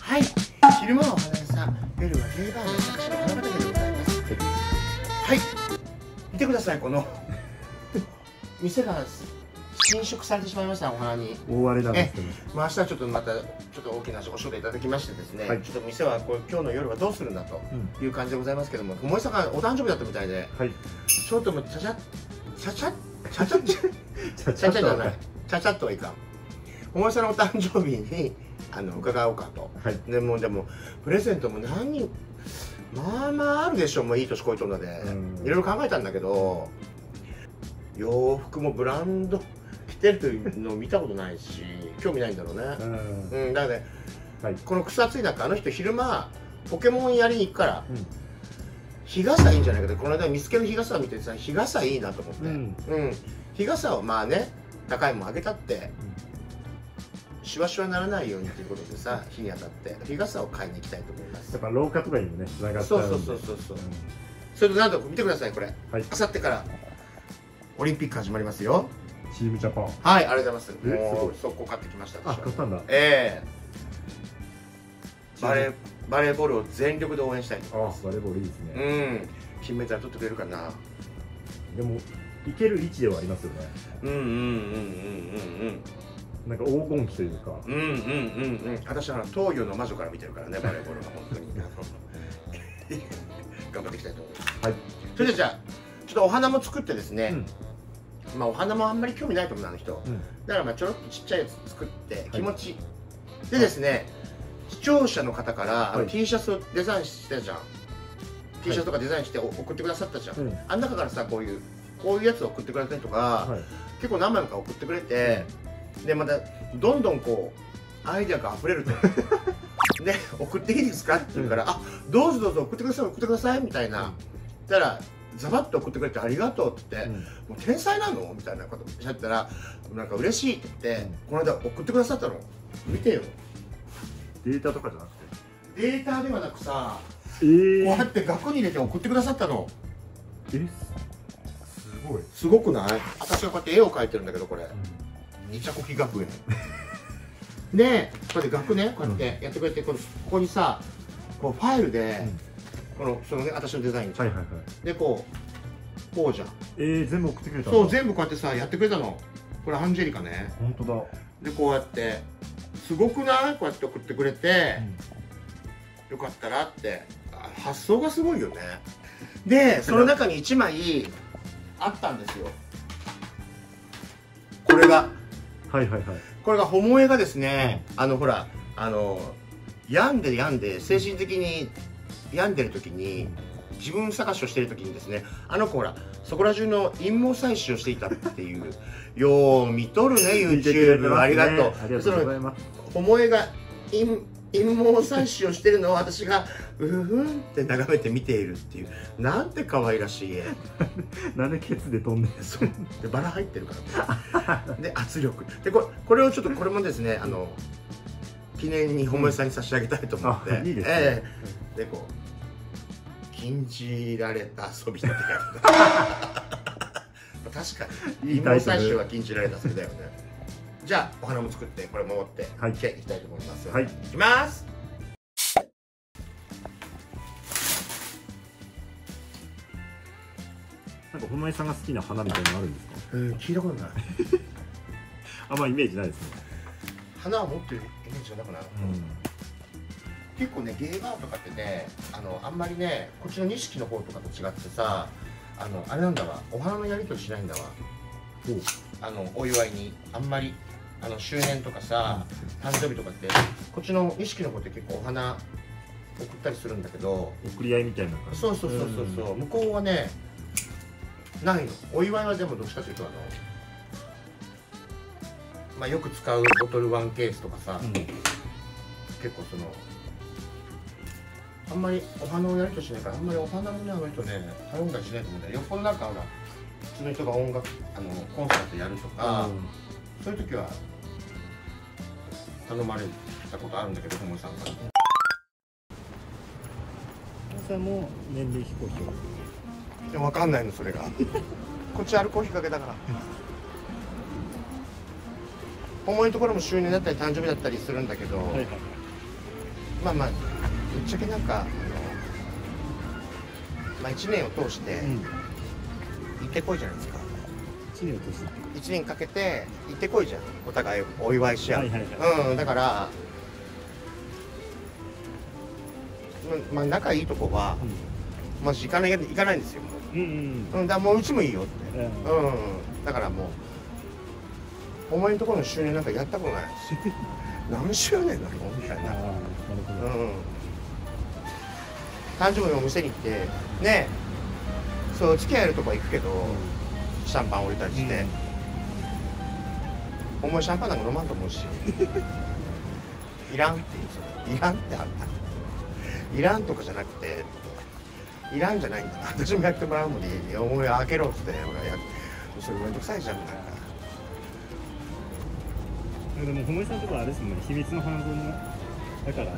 はい。昼間はお花屋さん夜はゲーバーの私の花畑でございます。はい。見てくださいこの。店が侵食されてしまいましたお花に。大荒れなんですけどまあ明日はちょっとまたちょっと大きなお仕事いただきましてですね、はい。ちょっと店はこう今日の夜はどうするんだという感じでございますけども桃井さんがお誕生日だったみたいではい。ちょっともうちゃちゃちゃちゃちゃちゃちゃちゃちゃちゃじゃ ちゃちゃっとはいかん。桃井さんのお誕生日にあの伺おうかと。はい。でもでもプレゼントも何人まあまああるでしょもういい年こいとんので。うん。いろいろ考えたんだけど洋服もブランド着てるの見たことないし興味ないんだろうね。うん。うんだからねはい。この草暑い中あの人昼間ポケモンやりに行くからうん。日傘いいんじゃないかってこの間見つける日傘を見てさ日傘いいなと思って。うん。うん。日傘をまあね高いもんあげたってシワシワならないようにということでさ日に当たって日傘を買いに行きたいと思います。やっぱ廊下とかにもね繋がっちゃそうそうそうそうそう。うん。それとなんと見てくださいこれ。はい。あさってからオリンピック始まりますよ。チームジャパン。はいありがとうございます。えすごい。もう速攻買ってきましたあ買ったんだ。ええ。バレーバレーボールを全力で応援したいと。思いますあバレーボールいいですうねん。金メダル取ってくれるかな。でもいける位置ではありますよね。うんうんうんうんなんか黄金期というか。うんうんうんうん。私はあの東洋の魔女から見てるからねバレーボールは本当に。頑張っていきたいと思います。はい。それでじゃあちょっとお花も作ってですね、うん。まあお花もあんまり興味ないと思うなあの人。うん。だからまあちょろっとちっちゃいやつ作って気持ち、でですね視聴者の方から、はい。T シャツをデザインしてたじゃん、T シャツとかデザインしてお送ってくださったじゃん、うん。あん中からさこういうこういうやつを送ってくれたりとか、はい。結構何枚もか送ってくれて、でまたどんどんこうアイデアが溢れると。で送っていいですかって言うから、あどうぞどうぞ送ってください送ってくださいみたいな、たらザバッと送ってくれてありがとうって言って、うん。もう天才なの？みたいなことおっしゃったらなんか嬉しいって言って、うん。この間送ってくださったの。見てよ。データとかじゃなくて？データではなくさえー。こうやって額に入れて送ってくださったの。えすごい。すごくない？私がこうやって絵を描いてるんだけどこれ二着飛学園。でこうやって額ねこうやってやってくれてこのここにさこうファイルで、このそのね私のデザイン、はいはいはい。でこうこうじゃん。えー、全部送ってくれたそう全部こうやってさやってくれたの。これアンジェリカね。本当だ、でこうやってすごくない？こうやって送ってくれて、よかったらって。あ発想がすごいよね。でその中に1枚あったんですよ。これがはいはいはい。これがホモエがですねあのほらあの病んで病んで精神的に病んでる時に自分探しをしてる時にですねあの子ほらそこら中の陰謀採取をしていたっていうよう見とるね YouTube ありがとう。ありがとうございます。ホモエが陰陰謀採取をしてるのを私がうふんって眺めて見ているっていう。なんて可愛らしい絵。なんでケツで飛んでんの？そうでバラ入ってるから。で圧力。でこれこれをちょっとこれもですねあの記念にホモエさんに差し上げたいと思って、あいいですね、ええ。でこう禁じられた遊びだって書いて 確かに。陰謀採取は禁じられた遊びだよねじゃあお花も作ってこれも持ってはい。いきたいと思います、はい。いきます。なんか本井さんが好きな花みたいなのあるんですか？うん聞いたことない。あんまイメージないですね。花を持ってるイメージがなくなる、結構ねゲーバーとかってねあのあんまりねこっちの錦の方とかと違ってさあのあれなんだわ。お花のやり取りしないんだわ。あのお祝いに。あんまりあの周年とかさ誕生日とかってこっちの錦の方って結構お花送ったりするんだけど送り合いみたいな感じ。そうそうそうそうそう。向こうはねないの。お祝いはでもどっちかというとあのまあよく使うボトルワンケースとかさ、うん。結構そのあんまりお花をやりとしないからあんまりお花もねあの人ね頼んだりしないと思うんだよ。よっぽどなんかほら普通の人が音楽あのコンサートやるとか、そういう時は頼まれたことあるんだけど友さんから。さんも年齢非公表。いや分かんないのそれが。こっちアルコール引っ掛けだから。重いところも周年だったり誕生日だったりするんだけど、はいはいまあまあぶっちゃけなんかあの、まあ、1年を通してうん。行ってこいじゃないですか。1年を通して1年かけて行ってこいじゃん。お互いお祝いし合う、はいはいはうんだからままあ仲いいとこはまあ行かない行かないんですよ。うんうんうん。だもううちもいいよって。うんうん。だからもうお前のところの周年なんかやったことない。し 何周年なのみたいな。うん。誕生日のお店に行ってねそう付き合えるとこは行くけど、シャンパン置いたりして、お前シャンパンなんか飲まんと思うし。いらんって言う。それいらんってあんた。いらんとかじゃなくて。いらんじゃないんだな。私もやってもらうのに「お前開けろ」っつって。俺はやそれめんどくさいじゃんみたいなでも、ほもりさんとこはあれですもんね、秘密の花園だから、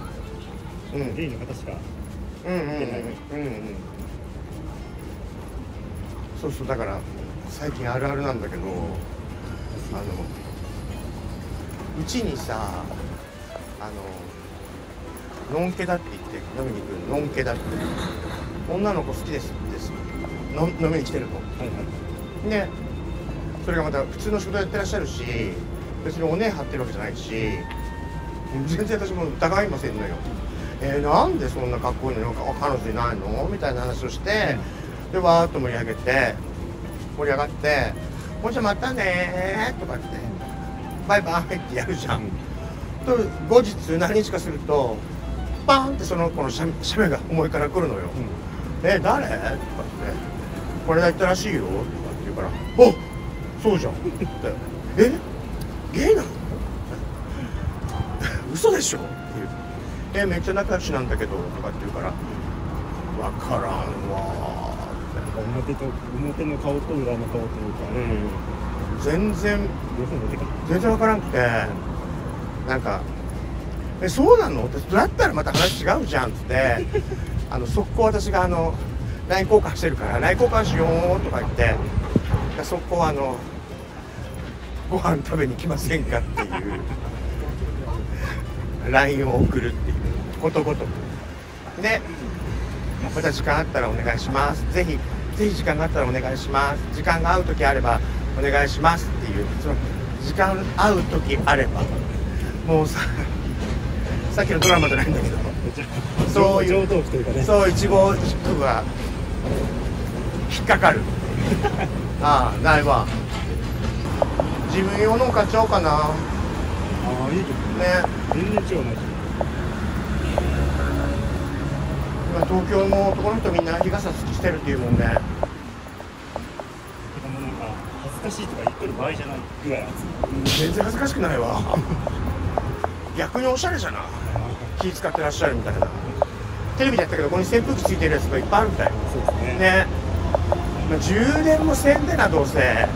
うん。ゲイの方しか。うんうんうんうん。うんそうそうだから最近あるあるなんだけどあのうちにさあののんけだって言って飲みに来るのんけだって。女の子好きですですの飲みに来てるの。はいはい。ねそれがまた普通の仕事やってらっしゃるし別におねえ張ってるわけじゃないし全然私も疑いませんのよ。えー、なんでそんなかっこいいのに彼女いないの？みたいな話をして、でわーっと盛り上げて盛り上がって「もうじゃあまたねー」とかって「バイバイ」ってやるじゃん、と後日何日かするとバーンってその子の写写メが思いから来るのよ、え誰?」とかって「これだったらしいよ」とかって言うから「おそうじゃん」って「え？ゲイなの?」嘘でしょ?」って言う「えめっちゃ仲良しなんだけど」とかって言うから「わからんわ表と、表の顔と裏の顔というか、うん全然。全然わからんくて。なんか「えそうなの?」ってだったらまた話違うじゃんっつって。あの速攻私があの LINE 交換してるから LINE 交換しようとか言ってで速攻あのご飯食べに来ませんかっていう LINE を送るっていうことごと。くでまた時間あったらお願いします。ぜひぜひ時間があったらお願いします。時間が合う時あればお願いしますっていうその時間合う時あれば。もうさ さっきのドラマじゃないんだけど。そういう上というかね。そう一号一句が引っかかる。ああないわ。自分用の買っちゃおうかな。ああ、いいですね。ね。全然違うな。い。今東京の男の人みんな日傘好きしてるっていうもんね。なんか恥ずかしいとか言ってる場合じゃないぐらい。全然恥ずかしくないわ逆におしゃれじゃな気使ってらっしゃるみたいな。テレビでやったけどここに扇風機ついてるやつがいっぱいあるみたい。そうですね。ね、まあ、充電もせんでなどうせ。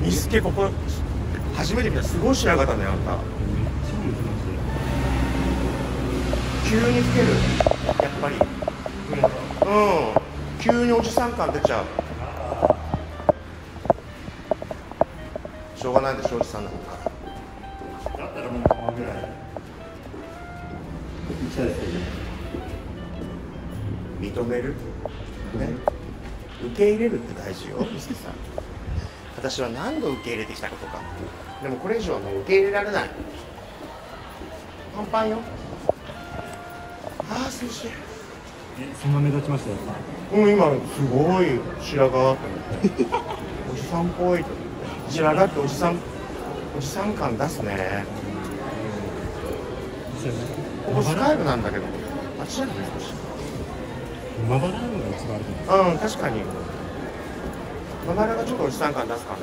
ミスケここ初めて見た。すごい白髪だねあんた。急に老ける。やっぱりうん。急におじさん感出ちゃう。しょうがないでしょおじさんの方からだったらもうまぐらい。認める？ね。受け入れるって大事よミスケさん。私は何度受け入れてきたことか。でもこれ以上はもう受け入れられない。パンパンよ。ああ涼しいえ、そんな目立ちました？よ。うん今すごい白髪っておじさんっぽい。白髪っておじさんおじさん感出すね。そうですね。ここスカイブなんだけどあっちじゃない少し。まばらなのが一番あるう。うん確かに。まばらがちょっとおじさん感出すかね。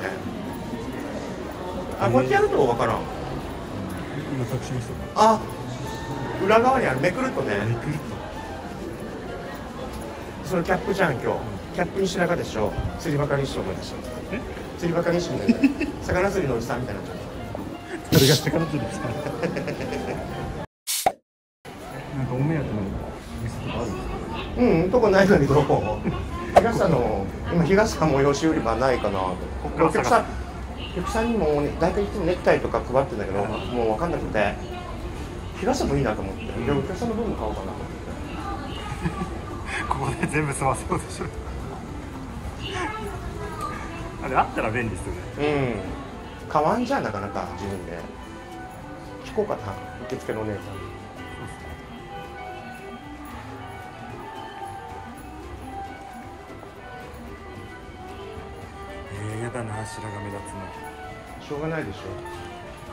あこうやってやると分からん。今隠しましたか。あ裏側にあるめくるとね。めくるそのキャップじゃん今日。キャップに白髪でしょ。釣りバカにし思い出した。え？釣りバカにしみたいな 魚釣りのおじさんみたいになそれが下からついてきた。なんかお目当ての店とかあるんですか。たうんとこないんだけど。日傘の今日傘催し売り場ないかなと。お客さんお客さんにもね大体いつもネクタイとか配ってんだけどもう分かんなくて。日傘もいいなと思って。でお客さんの分も買おうかなここで全部済ませようとしろあれあったら便利ですよね。うん。買わんじゃんなかなか自分で。聞こうかな受付のお姉さん。えー、やだな白髪目立つの。しょうがないでしょ。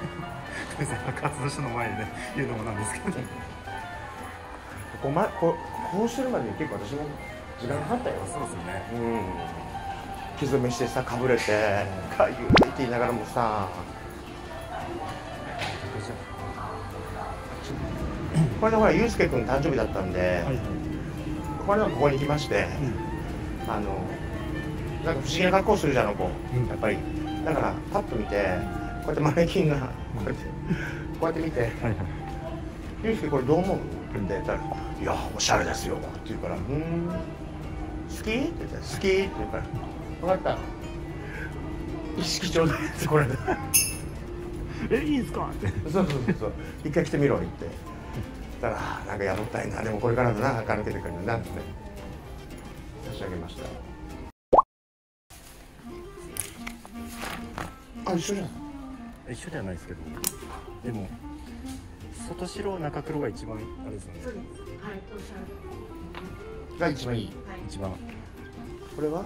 別に白髪の前でね言うのもなんですけどここ,、ま、ここうするまでに結構私も時間かかったよ。そうですよね。うん。傷めしてさかぶれてかゆいって言いながらもさ。これでほらゆうすけ君誕生日だったんで、はい。これはここに来まして、あのなんか不思議な格好するじゃんあの子、うん。やっぱり。だからパッと見てこうやってマネキンがこうやってこうやって見てはいはい「ゆうすけこれどう思う?」って言ったら「いやおしゃれですよ」って言うから「うーん好き?」って言って「好き?」って言うから「分かった。意識ちょうだい」ってこれで。えいいですか？ってそうそうそうそう。一回来てみろ言って。たらなんかやろったいな。でもこれからだな垢抜けてくるんだなって。ね差し上げました。あ一緒じゃん。一緒ではないですけど。でも外白中黒が一番あれですよねが一番いい。はい。一番。これは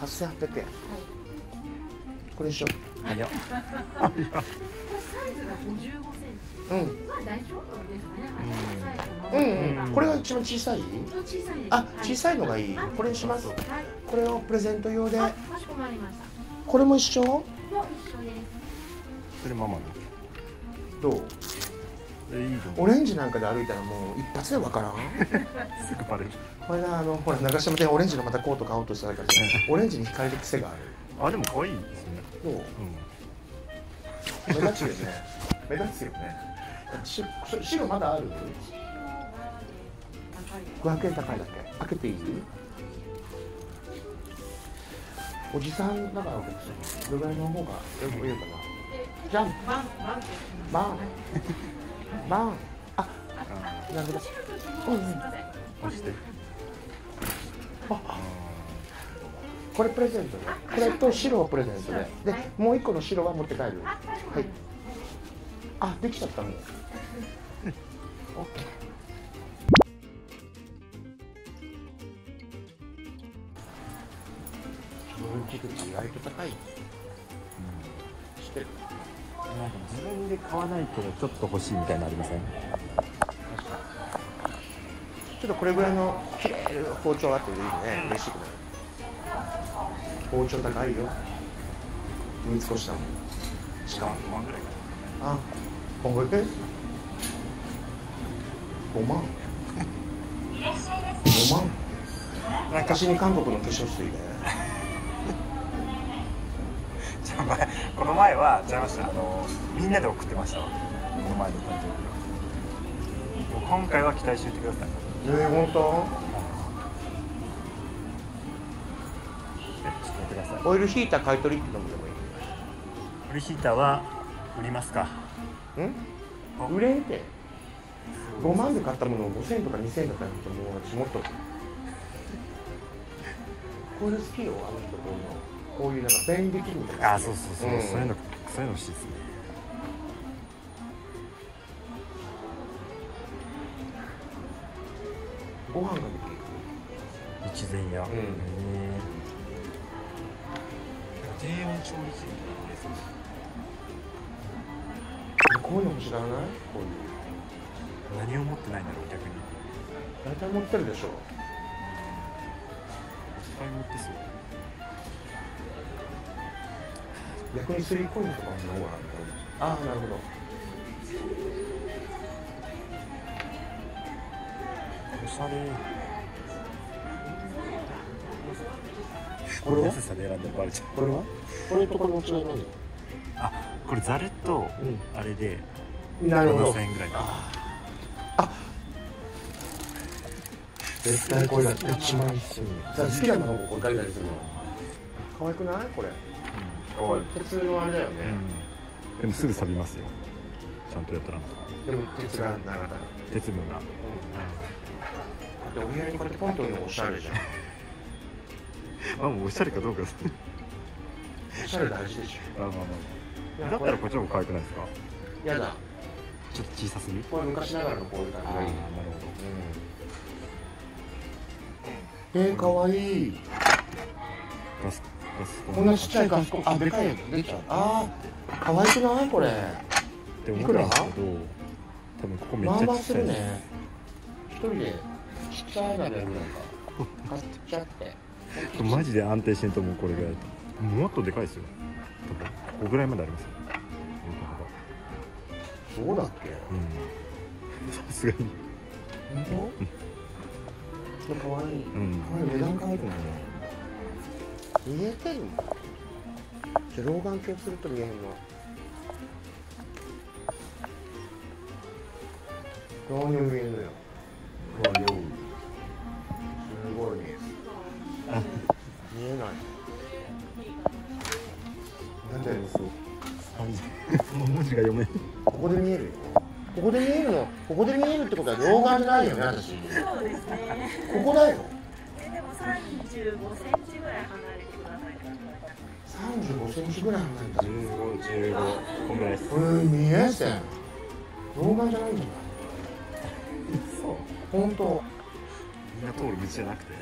？8800円。これ一緒早っサイズが55センチ。うん。まあ大丈夫ですかね。うん、うん、これが一番小さい？小さい。あ小さいのがいい。はこれにします。はい。これをプレゼント用で。あ、かしこまりました。これも一緒？もう一緒です。それママのどう？オレンジなんかで歩いたらもう一発でわからん？う すぐバレる。これなあのほら長島店オレンジのまたコート買おうとしたからオレンジに惹かれる癖がある。あでも可愛いですね。どう？う目立つよね。目立つよね。白まだある？500円高いだっけ？開けていい？おじさんだからどれぐらいの方がよく言うかな。じゃんバンバン って。バン。あなるほど。うん押して。あこれプレゼントねこれと白はプレゼントねでもう一個の白は持って帰る。はい。あできちゃったの。オッケー。分岐口意外と高いなんか自分で買わないとちょっと欲しいみたいなのありません？ちょっとこれぐらいの綺麗な包丁あっていいね。嬉しくなる包丁高いよ。三越だもんしかも5万ぐらいか。あ今後行く5万5万私に韓国の化粧水で。じゃあ前この前は違いました。あのみんなで送ってましたわ。この前の誕生日は。今回は期待しておいてください。えー、本当？オイルヒーター買い取りってのもでもいフリーヒーターは売りますか？いん売れんて。5万で買ったものを5000円とか2000円とかやってもう私もっと これ好きよあの人こういうのこういうなんか便利機みたいなあそうそうそう、ん。そういうのそういうの欲しいですね。ご飯ができる。一膳屋、ん。へえ低温調理器みたいなのですねこういうのも知らないこういう何を持ってないんだろう逆に。いっ大体持ってるでしょ。ぱい持ってそう逆にスリーコインとかの方がああなるほど。おしゃれ。これは？安さで選んでバレちゃうこれは？これとこれの違い何？あこれザルとうあれでなるほど。7000円ぐらい。だあ絶対これだって1万1000円。じゃあ好きなものをこれガリガリするの。可愛くない？これかわい。い普通のあれだよね、でもすぐ錆びますよ。ちゃんとやったら。でも鉄がなかった鉄分が。でお部屋にこうやってポンと置くのおしゃれじゃん。まあもうおしゃれかどうかです。おしゃれ大事でしまあまあまあ。だったらこっちの方が可愛くないですか？ょやだ。ちょっと小さすぎ？これ昔ながらのこういう感じがいいああなるうん。えー、かわいいこんなちっちゃいガスコンあでかいやつ出ちゃうあーかわいくないこれって思ったんですけど多分ここめっまあまあすちゃちっちゃいでするね一人でちっちゃい鍋ぐらいか買っちゃってマジで安定してんと思うこれぐらいともっとでかいですよ多分ここぐらいまでありますよそうだっけうんさすがに本当かわいいうんこれ値段可愛くないね。見えてるもんじゃあ老眼鏡すると見えへんのどうにも見えんのよすごい見える見えないなんで文字が読めここで見えるよここで見えるのここで見えるってことは老眼じゃないよね私そうですね。ここだよえでも三十五センチぐらい離。35センチぐらい離れた15、15こんぐらいですうん見え線老眼じゃないんじゃないそう本当みんな通る道じゃなくて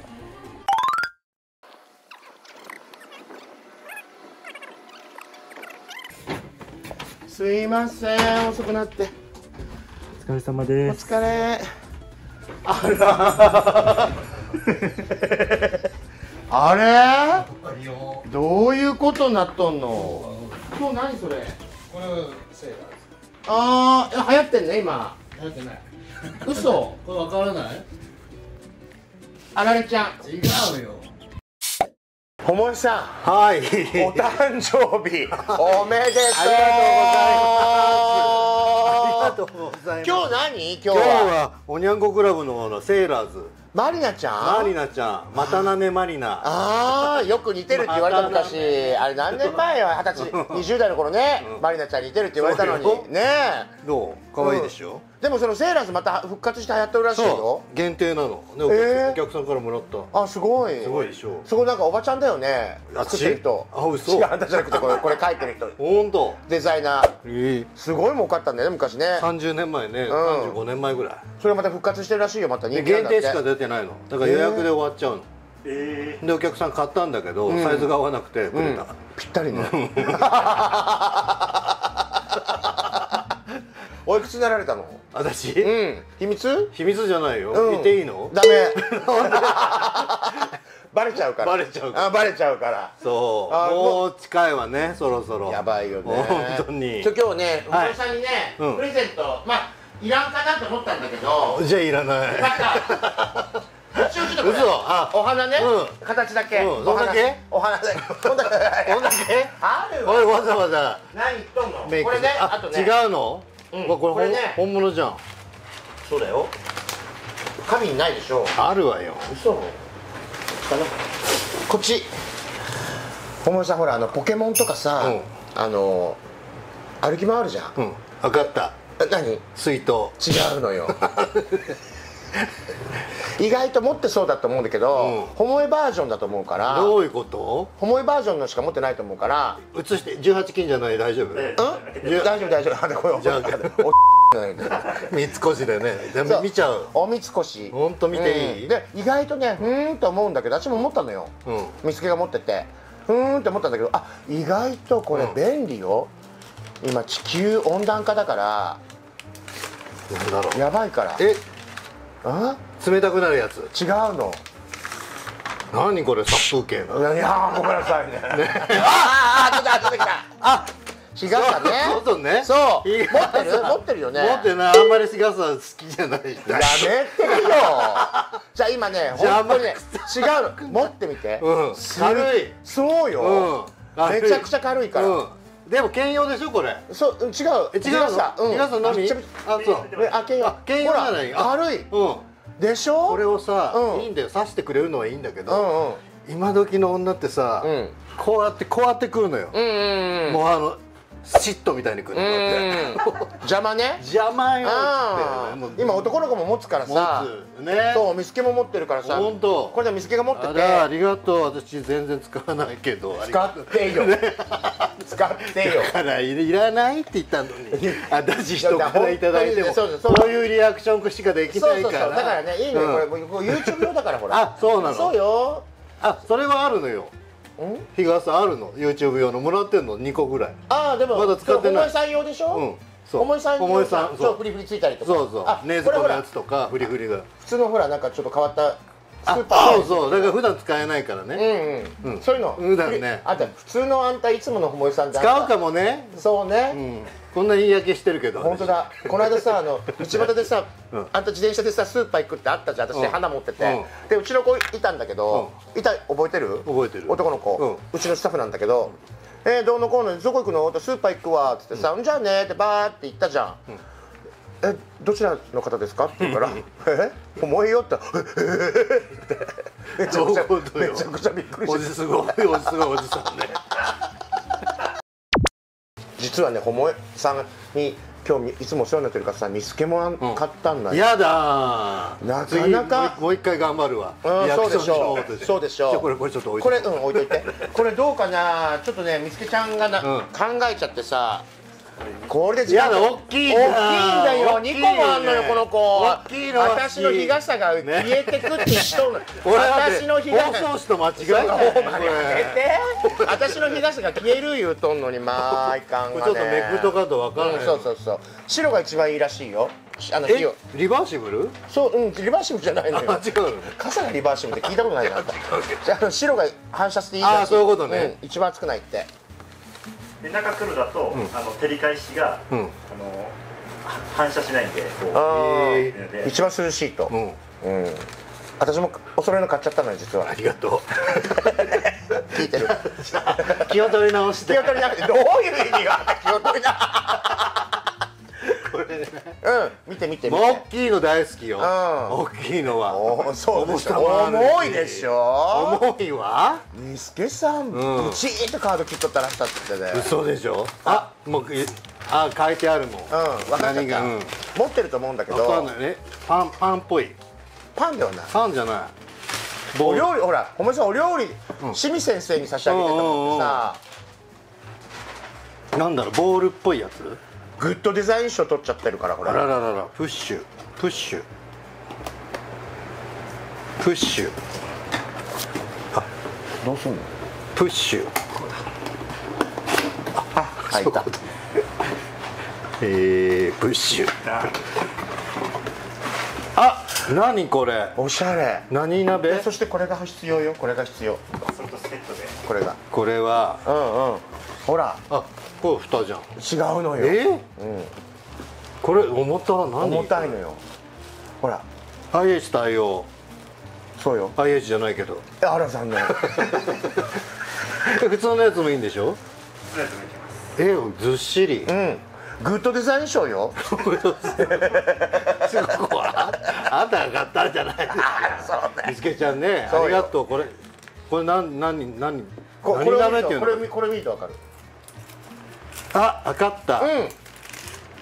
すいません遅くなってお疲れ様ですお疲れあらあれどういうことになっとんの？今日何それ？これセーラーです。ああ流行ってんね今。流行ってない。嘘。これわからない？あられちゃん。違うよ。ともえさん。はい。お誕生日。おめでとう。ありがとうございます。今日何？今日今日ははおにゃんこクラブのセーラーズマリナちゃん？マリナちゃん。渡辺マリナ。ああよく似てるって言われた昔。あれ何年前よ？二十歳20代の頃ね、マリナちゃん似てるって言われたのに。ねどう？可愛いでしょ、えでもそのセーラーズまた復活して流行ってるらしいよ限定なの。でお客,、えー。お客さんからもらった。あすごい。すごいでしょ。そこなんかおばちゃんだよね。あ作ってる人。あ嘘。違うあんたじゃなくてこれ これ書いてる人。本当？デザイナー。ええ。すごい儲かったんだよね昔ね。30年前ね、ん。35年前ぐらい。それまた復活してるらしいよまた人で気なんだって限定しか出てないの。だから予約で終わっちゃうの、えでお客さん買ったんだけど、サイズが合わなくてくれた、ぴったりね おいくつになられたの？私、うん。秘密？秘密じゃないよ、うん。ていいの？ダメ。バレちゃうから。バレちゃうから。あバレちゃうから。そう。あもう。近いわねそろそろ。やばいよね。本当に。今日ねはい。お父さんにね、うん。プレゼント。まあいらんかなと思ったんだけど。じゃあいらない。よかった。一応ちょっとこれ。嘘。あ。お花ね、う形だけ、うん。お花。だけお花だけ。あるわ。おいわざわざ。何言っとんの？これねああとね。違うの、うこれこれね。本本物じゃん。そうだよ。紙にないでしょあるわよ。嘘。かな。こっち。本物さんほらあのポケモンとかさ、うん。あの歩き回るじゃん、うん。分かった。え何？水筒。違うのよ 意外と持ってそうだと思うんだけど、うん。ホモエバージョンだと思うからどういうこと？ホモエバージョンのしか持ってないと思うから映して18金じゃない？大丈夫、うん。大丈夫大丈夫。あでこれじゃあおなんだよ。三越でね。全部見ちゃう。おみつこしほんと見ていい？うん。で意外とねふーんと思うんだけど私も思ったのよ。うん。見つけが持ってて。ふーんって思ったんだけどあ意外とこれうん便利よ、今地球温暖化だからやばいから。え？あ？冷たくなるやつ。違うの。何これ殺風景の？いやーごめんなさいね。あああ出た出てきた。あ日傘ね。そうそうね。そう。日持ってる？傘。持ってるよね。持ってない。あんまり日傘好きじゃない。人やめてよ。じゃあ今ね本当にね違うの。持ってみて、うん。す軽い。そうよ、うん。めちゃくちゃ軽いから、うんでも兼用でしょこれ。そううん違う。え違うの？日傘うん。のみ？あそう。えあ兼用。あ兼用じゃない。軽い。うん。でしょ？これをさ、うん。いいんだよ。刺してくれるのはいいんだけうんど、今時の女ってさ、うん。こうやってこうやってくるのよ、うんうんうんうん。もうあのシットみたいにくるうのって。ん。邪魔ね。邪魔よあって。今男の子も持つからさ。持つ。ね。そうミスケも持ってるからさ。本当これでミスケが持ってあらあてりがとう。私全然使わないけど。使ってよ。使ってよ。だからいらないって言ったのに。私人からいただいても。そうそうそう。こういうリアクションしかできないから。そうそうだからねいいのよ、うんこれ YouTube 用だからほら。あそうなの？そうよ。あそれはあるのよ。ん日傘あるの？YouTube 用の？もらってんの？2個ぐらい。ああでもまだ使ってない。そう桃井さん用でしょ、うんそう。桃井さん用桃井さんそう。フリフリついたりとか。そうそう。あねずこのやつとかフリフリが。普通のほらなんかちょっと変わったスあーパーそうそう。だから普段使えないからね。うんうん、うん。そういうの。普段ね。あと普通のあんたいつもの桃井さんで使うかもね。そうね、うんこんないい焼けしてるけど本当だ。この間さあの 道端でさ、うん。あんた自転車でさスーパー行くってあったじゃん。私、うん。花持ってて、うん。でうちの子いたんだけど、いた覚えてる？覚えてる。男の子、うん。うちのスタッフなんだけど「えー、どうのこうの？どこ行くの?」って「スーパー行くわ」っつってさ「じゃあね」ってバーって行ったじゃん、えどちらの方ですか?」って言うから「え重いよ 」って「えめちゃくちゃそういうことよ？めちゃくちゃびっくりして。おじすごいおじすごいおじさんね実はね桃江さんに今日いつもお世話になってるからさミスケモンん買ったんだよ、やだ。ーなかなか次もう一回頑張るわ。そうでしょう。そうでしょう。これこれちょっと置いてこれうん置いといて。これどうかな？ちょっとねみつけちゃんがな、うん。考えちゃってさこれで時やだが大きい大きいなんだよ。大きい2個もあんのよねこ。の子大きいの。私の日傘が消えてくってしとんの、これだって私の日傘放送紙と間違えない。ねお前やめて私の日傘が消える言うとんのにまあいかんこがちょっとめくとかとわかんない。うん、そうそうそう。白が一番いいらしいよ。あの火えを。リバーシブル？そううんリバーシブルじゃないのよ。あ違うの？傘がリバーシブルって聞いたことないな。じゃあ白が反射していいあーそういうことね。うん一番熱くないってで中黒だと、あの照り返しが、うん。あの反射しないんでこう。一番涼しいと。うん。うん。私もお揃いの買っちゃったのよ実は。ありがと聞いてる。う気を取り直して。気を取りなくて。どういう意味があった気を取りなこれねうん見て見て見大てきいの大好きよ。ん。大きいのは。おーそうでしょ。重いでしょ。重いわ。みすけさんうん。ブチーンとカード切っとったらしたってね嘘でしょ。あ。もういあ書いてあるもん。うん分かった。何が？うん。持ってると思うんだけわかどんないね。パンパンっぽい。パンではない。パンじゃない。お料理ほらお前さんお料理うん。清水先生に差し上げてたのってさ。なんだろうボールっぽいやつ？グッドデザイン賞取っちゃってるからこれ。あららららプッシュ。プッシュ。プッシュ。どうすんの？プッシュ。あ入った。えー、プッシュ。あ何これ？おしゃれ。何鍋？でそしてこれが必要よ。これが必要。それとセットで。これが。これはうんうん。ほら。あこれ蓋じゃん。違うのよ。え？うん。これ重た何重たいのよ。ほら。IH 対応。そうよ。IH じゃないけど。えあら残念え普通のやつもいいんでしょ？えずっしり。うん。グッドデザイン賞よ。すごい。ああんたが買ったんじゃない？ですかそうみつけちゃんね。ありがとう。これこれ何何何これを見ると鍋っていうの？これ見これ見るとわかるあ分かった、うん。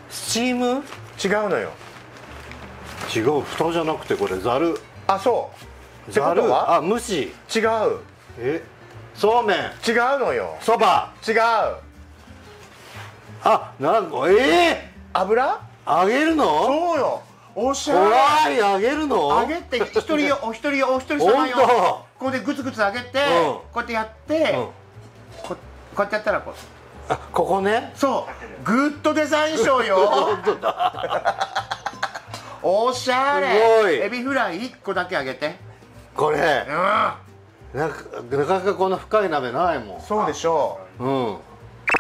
スチーム？違うのよ。違う蓋じゃなくてこれざるあそう。ざるあ蒸し。違う。え？そうめん。違うのよ。そば。違う。あなんかえ？油？ー、揚げるの？そうよ。おしゃ怖れい揚げるの？揚げて一人よ お一人よお一人様よ。ここでグツグツ揚げて、うん。こうやってやって、うん。ここうやってやったらこう。あここね。そう。グッドデザイン賞よ。おしゃれ。すごい。エビフライ1個だけ揚げて。これ。うん。ななかなかこんな深い鍋ないもそうでしょんうん。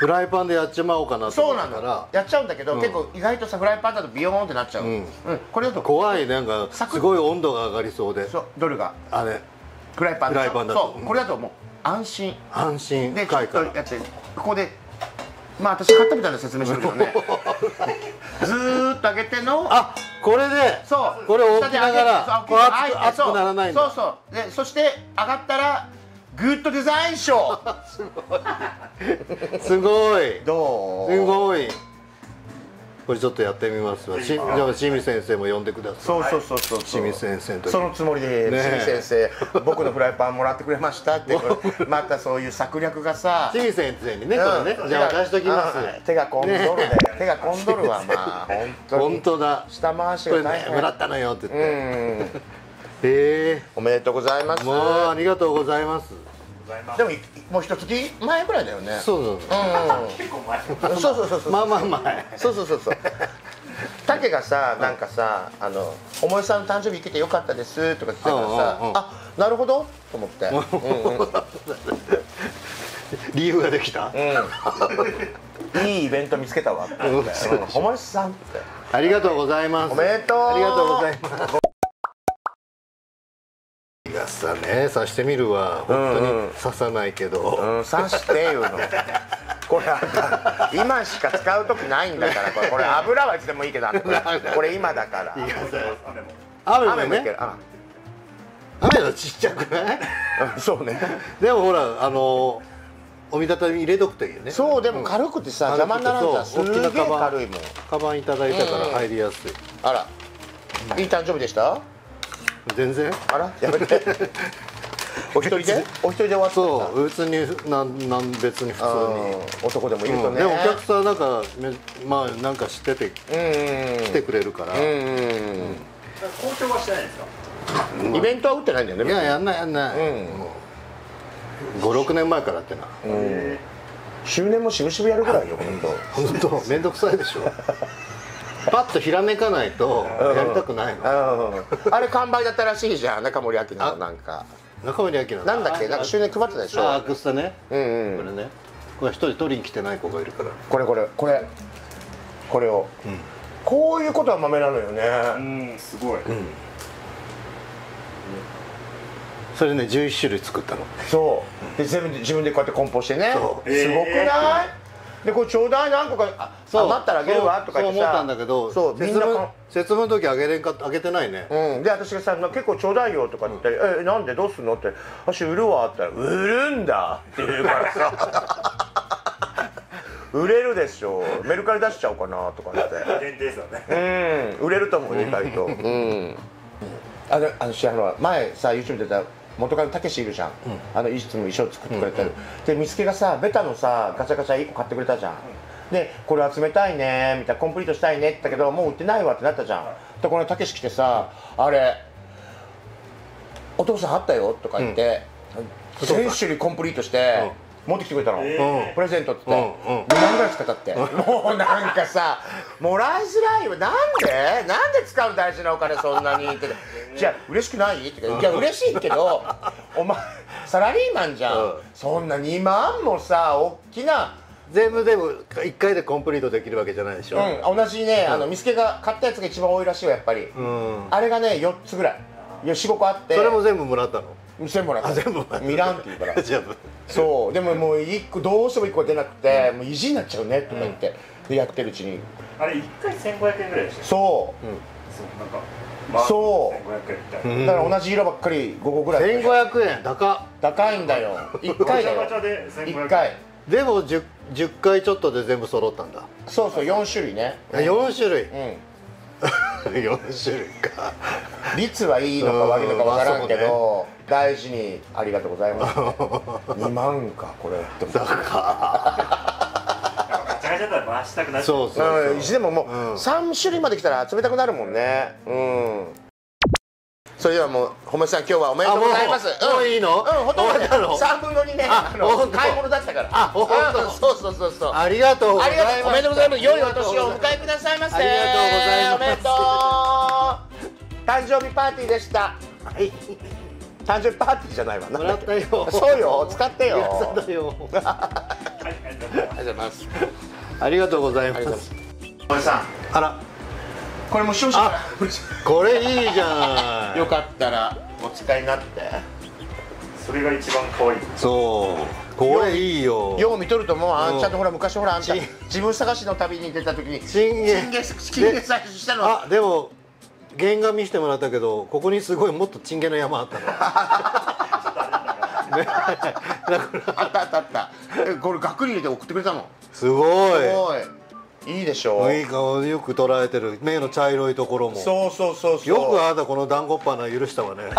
フライパンでやっちまおうかなとそうなの思ったからやっちゃうんだけど、うん。結構意外とさフライパンだとビヨーンってなっちゃう、うん。これだと。怖いなんかすごい温度が上がりそうで。そうどれが？あれフライパンフライパンだと。そうこれだともう安心。安心。でちょっとやってここでまあ私買ったみたいな説明してるけどね。ずーっと揚げてのあこれでそう。これ置きながら熱くならないんだ。そうそう。でそして上がったらグッドデザイン賞。すごい。どう？すごいこれちょっとやってみますわ。しじゃあ清水先生も呼んでください。そうそうそうそう清水先生の時そのつもりで、ねえ。清水先生僕のフライパンもらってくれましたって またそういう策略がさ清水先生にねこれねうんじゃあ渡しときます。うん手が込んどるで、ね手が込んどるわ まあ本当に。本当だ。下回しが大変。ねもらったのよってう言って。ん。え。おめでとうございます。えもうありがとうございますでもいもう一月前ぐらいだよね。そうそうう。んそうそうそうそう。まあまあ前そうそうそうそう。竹がさなんかさ「あのおもえさんの誕生日行けてよかったです」とか言ってたからさあなるほど。と思って。うんうん。理由ができた。うん。いいイベント見つけたわって。おもえさんって。ありがとうございます。おめでとう。ありがとうございますがさね刺してみるわ。本当に刺さないけど、うん刺していうの。これ今しか使う時ないんだから。これこれ油はいつでもいいけど これ今だから。雨もね。雨もいける。あ雨のちっちゃくない？う んそうね。でもほらあのお見立てに入れとくといいよね。そうでも軽くてさ邪魔にならんじゃん。すげえ大きなカバン軽いもん。カバンいただいたから入りやすい、あら。いい誕生日でした？全然？あら？やめて。お一人で？お一人で終わったそう別になんなん別に普通に、うん男でもいるとね、うん。でお客さんなんかめまあなんか知っててうん。来てくれるから、うん。うん。交渉はしてないんですか？うん。イベントは打ってないんだよね。いややんないやんない、うん。56年前からってなうん。周年もしぶしぶやるぐらいよ本当。本当。面倒くさいでしょパッとひらめかないとやりたくないの、うん。あれ完売だったらしいじゃん。中森明菜のなんか。中森明菜。なんだっけ？なんか周年配ってたでしあアょクスタね、うんうん。これね。これ一人取りに来てない子がいるから。これこれ。これ。これを、こういうことは豆なのよね、うんすごい、それね11種類作ったの。そう。で全部自分でこうやって梱包してね。すそごくない、でこれちょうだい何個かあ余ったらあげるわとか言ってさ。そう思ったんだけどそうみんな節分か節分の時あげれんかあげてないね、うん、で私がさ「結構ちょうだいよ」とかって言って「えなんでどうすんの?」って「私売るわ」って言ったら「売るんだ」って言うからさ。売れるでしょ。メルカリ出しちゃおうかなとかって。限定ですよね。うん。売れると思うよ意外と。うん。あのあのしあの前さ YouTube で出た元カノたけしいるじゃん、あのいつも衣装作ってくれてる、で見つけがさベタのさガチャガチャ1個買ってくれたじゃん、でこれ集めたいねみたいなコンプリートしたいねって言ったけどもう売ってないわってなったじゃん、でこのたけし来てさあれお父さんあったよとか言って、1000種類コンプリートして、持ってきてくれたの、え。プレゼントって言って、うんうん。2万ぐらい使ったって。もうなんかさもらいづらいよ。なんで？なんで使う大事なお金そんなにって。じゃあ嬉しくない？って言っていや嬉しいけどお前サラリーマンじゃん、うん。そんな2万もさ大きな全部でも1回でコンプリートできるわけじゃないでしょ。うん、同じね、あの見つけが買ったやつが一番多いらしいよやっぱり、うん。あれがね4つぐらい。45個あって。それも全部もらったの？全部もらったあ全部ミランって言うから。全部。そう。でももう一個どうしても1個出なくて、もう意地になっちゃうねとか言って、でやってるうちに。あれ1回1500円ぐらいでしたよそそうなんかまあそう。1500円みたいな。う、だから同じ色ばっかり5個ぐらい。1500円高高いんだよ。1回だよ。ガチャガチャで1500 1円。回。でも 10, 10回ちょっとで全部揃ったんだ。そうそう4種類ね。4種類。うん 4種類か。率はいいのか悪いのかわからんけど、大事にありがとうございます 2万かこれ。って思ってガチャガチャだったら回したくなっちゃそうそうそう。うん意地でももううん。3種類まで来たら集めたくなるもんね。うんそれではもう褒めさん今日はおめでとうございます。あもういいの？うんほとんどね終わったの3分の2ね。買い物だったから。あほんと。うんそうそうそうそう。ありがとうございます。ありがとうおめでとうございます。良いお年をお迎えくださいませありがとうございます。おめでとう誕生日パーティーでした。はい誕生日パーティーじゃないわ。もらったよそうよ使ってよ ありがとうございますありがとうござい。ますありがとうございまありがとうございすます。おじさん。あらこれも視聴者。かこれいいじゃん。らよかったらお使いになって。それが一番可愛い。そう。これいいよ。よう見とると思う。あうん。んちゃんとほら昔ほらあんたち自分探しの旅に出た時にチンゲチンゲチンゲ採取したの。あでも原画見せてもらったけどここにすごいもっとチンゲの山あったの。あったあったあった。えこれ額に入れて送ってくれたの？すごい。すごいいいでしょ。いい顔よく捉えてる。目の茶色いところも。そうそうそうそう。よくあなたこの団子っ鼻許したわね。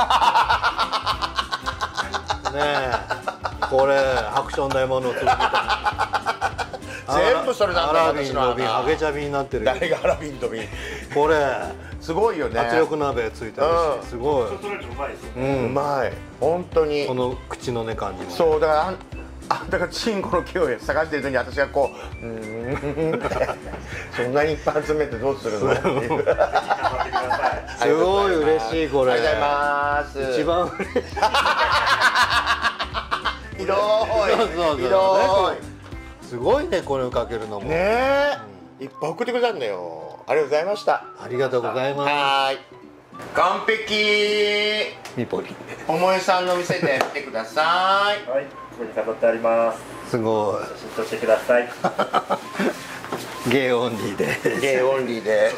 ねえ。これハクション大魔の粒みたいな 全部それなんだアラビンの瓶ハゲ茶瓶になってる。誰がアラビンとビンこれすごいよね。圧力鍋ついてるうん。しすごい。うまいですよ。ううんまい。本当に。この口のね感じもそうだからあだからチンコの毛を探してるのに私がこううーんそんなにいっぱい集めてどうするの？すごい嬉しいこれ。ありがとうございます。一番嬉しい。広い。そうそうそう。広すごいねこれをかけるのも。いねえ。いっぱい送ってくれたんだよ。ありがとうございました。ありがとうございます。はーい。完璧。ミポリ桃江さんの店で見てください。はいに飾ってあります。すご写真撮ってください。い ゲイオンリーで。ゲイオンリーで